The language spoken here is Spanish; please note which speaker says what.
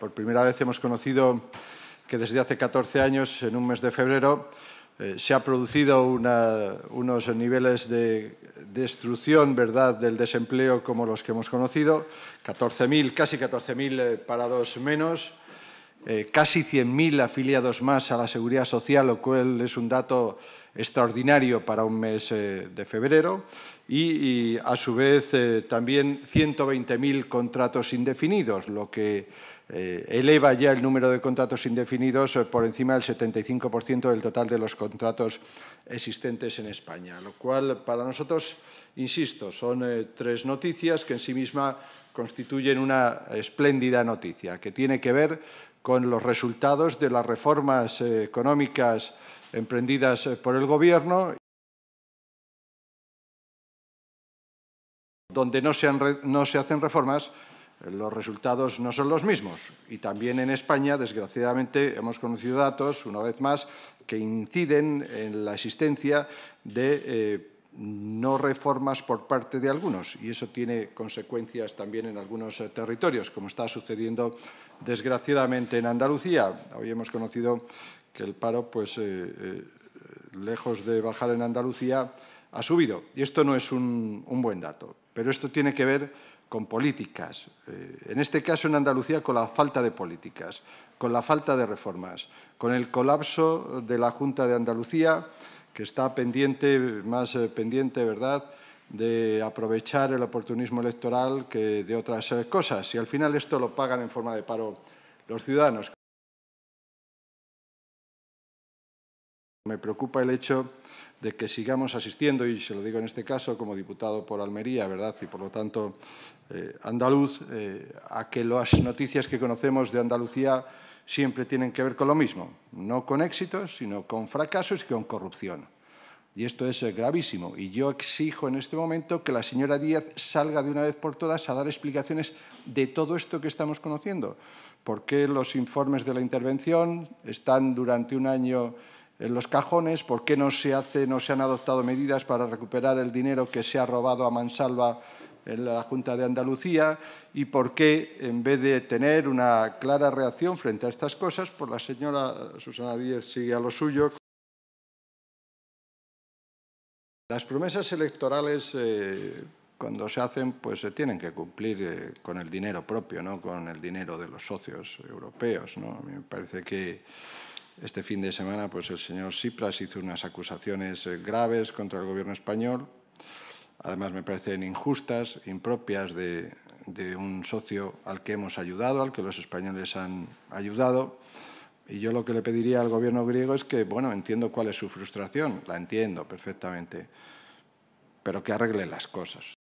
Speaker 1: Por primera vez hemos conocido que desde hace 14 años, en un mes de febrero, eh, se ha producido unos niveles de destrucción ¿verdad? del desempleo como los que hemos conocido, 14.000, casi 14.000 eh, parados menos, eh, casi 100.000 afiliados más a la Seguridad Social, lo cual es un dato extraordinario para un mes de febrero, y, a su vez también 120.000 contratos indefinidos, lo que eh, eleva ya el número de contratos indefinidos eh, por encima del 75% del total de los contratos existentes en España, lo cual para nosotros, insisto, son eh, tres noticias que en sí misma constituyen una espléndida noticia, que tiene que ver con los resultados de las reformas económicas emprendidas por el Gobierno donde no se, no se hacen reformas los resultados no son los mismos. Y también en España, desgraciadamente, hemos conocido datos, una vez más, que inciden en la existencia de eh, no reformas por parte de algunos. Y eso tiene consecuencias también en algunos eh, territorios, como está sucediendo desgraciadamente en Andalucía. Hoy hemos conocido que el paro, pues, eh, lejos de bajar en Andalucía, ha subido. Y esto no es un buen dato. Pero esto tiene que ver con políticas, eh, en este caso en Andalucía con la falta de políticas, con la falta de reformas, con el colapso de la Junta de Andalucía, que está pendiente, más eh, pendiente, ¿verdad?, de aprovechar el oportunismo electoral que de otras eh, cosas. Y al final esto lo pagan en forma de paro los ciudadanos. Me preocupa el hecho de que sigamos asistiendo, y se lo digo en este caso como diputado por Almería, ¿verdad? y por lo tanto eh, andaluz, eh, a que las noticias que conocemos de Andalucía siempre tienen que ver con lo mismo, no con éxitos, sino con fracasos y con corrupción. Y esto es eh, gravísimo. Y yo exijo en este momento que la señora Díaz salga de una vez por todas a dar explicaciones de todo esto que estamos conociendo. ¿Por qué los informes de la intervención están durante un año en los cajones, por qué no se, hace, no se han adoptado medidas para recuperar el dinero que se ha robado a mansalva en la Junta de Andalucía y por qué, en vez de tener una clara reacción frente a estas cosas, pues la señora Susana Díez sigue a lo suyo. Las promesas electorales, eh, cuando se hacen, pues se tienen que cumplir eh, con el dinero propio, no con el dinero de los socios europeos. ¿no? A mí me parece que este fin de semana pues el señor Sipras hizo unas acusaciones eh, graves contra el gobierno español. Además me parecen injustas, impropias de, de un socio al que hemos ayudado, al que los españoles han ayudado. Y yo lo que le pediría al gobierno griego es que, bueno, entiendo cuál es su frustración, la entiendo perfectamente, pero que arregle las cosas.